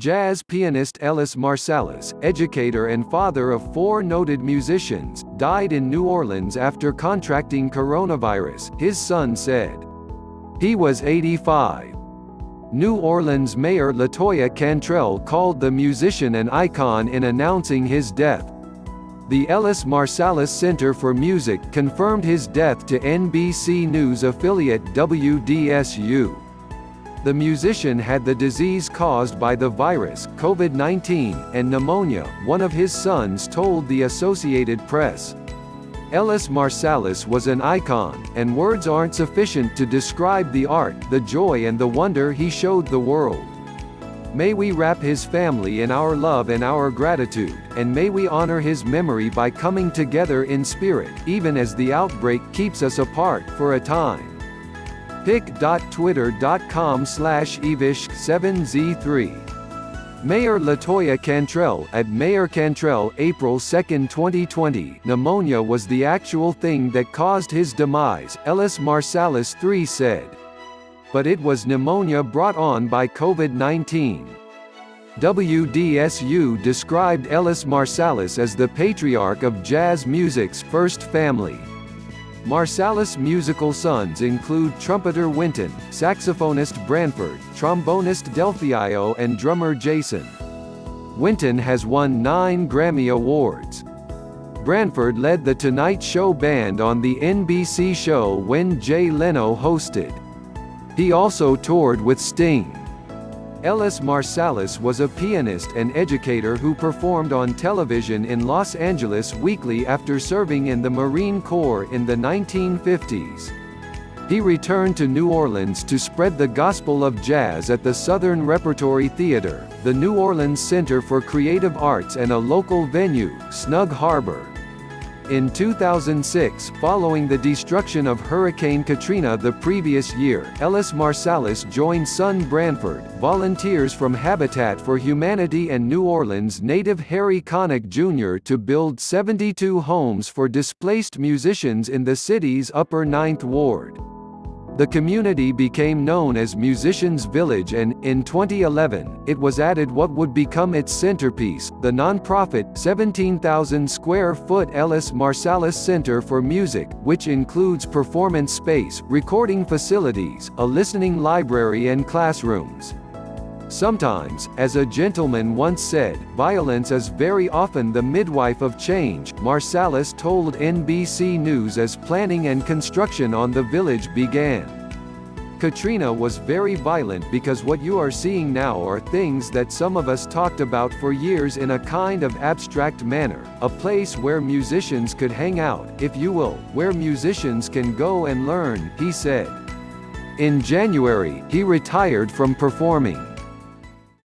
Jazz pianist Ellis Marsalis, educator and father of four noted musicians, died in New Orleans after contracting coronavirus, his son said. He was 85. New Orleans Mayor Latoya Cantrell called the musician an icon in announcing his death. The Ellis Marsalis Center for Music confirmed his death to NBC News affiliate WDSU. The musician had the disease caused by the virus, COVID-19, and pneumonia, one of his sons told the Associated Press. Ellis Marsalis was an icon, and words aren't sufficient to describe the art, the joy and the wonder he showed the world. May we wrap his family in our love and our gratitude, and may we honor his memory by coming together in spirit, even as the outbreak keeps us apart for a time pic.twitter.com slash evish7z3. Mayor Latoya Cantrell at Mayor Cantrell April 2, 2020 Pneumonia was the actual thing that caused his demise, Ellis Marsalis III said. But it was pneumonia brought on by COVID-19. WDSU described Ellis Marsalis as the patriarch of jazz music's first family. Marsalis' musical sons include trumpeter Wynton, saxophonist Branford, trombonist Delfeayo and drummer Jason. Wynton has won nine Grammy Awards. Branford led the Tonight Show band on the NBC show when Jay Leno hosted. He also toured with Sting. Ellis Marsalis was a pianist and educator who performed on television in Los Angeles weekly after serving in the Marine Corps in the 1950s. He returned to New Orleans to spread the gospel of jazz at the Southern Repertory Theater, the New Orleans Center for Creative Arts and a local venue, Snug Harbor. In 2006, following the destruction of Hurricane Katrina the previous year, Ellis Marsalis joined son Branford, volunteers from Habitat for Humanity and New Orleans native Harry Connick Jr. to build 72 homes for displaced musicians in the city's Upper Ninth Ward. The community became known as Musicians Village and, in 2011, it was added what would become its centerpiece, the nonprofit, 17,000-square-foot Ellis Marsalis Center for Music, which includes performance space, recording facilities, a listening library and classrooms. Sometimes, as a gentleman once said, violence is very often the midwife of change, Marsalis told NBC News as planning and construction on the village began. Katrina was very violent because what you are seeing now are things that some of us talked about for years in a kind of abstract manner, a place where musicians could hang out, if you will, where musicians can go and learn, he said. In January, he retired from performing.